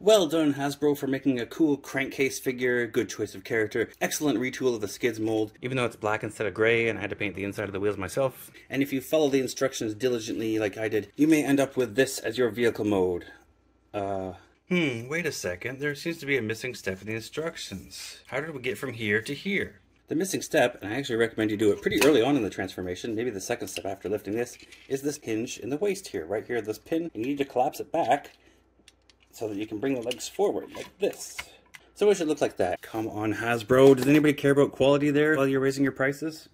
Well done, Hasbro, for making a cool crankcase figure. Good choice of character. Excellent retool of the skids mold, even though it's black instead of gray, and I had to paint the inside of the wheels myself. And if you follow the instructions diligently, like I did, you may end up with this as your vehicle mode. Uh. Hmm, wait a second. There seems to be a missing step in the instructions. How did we get from here to here? The missing step, and I actually recommend you do it pretty early on in the transformation, maybe the second step after lifting this, is this hinge in the waist here, right here, this pin. You need to collapse it back so that you can bring the legs forward like this. So it should look like that. Come on, Hasbro. Does anybody care about quality there while you're raising your prices?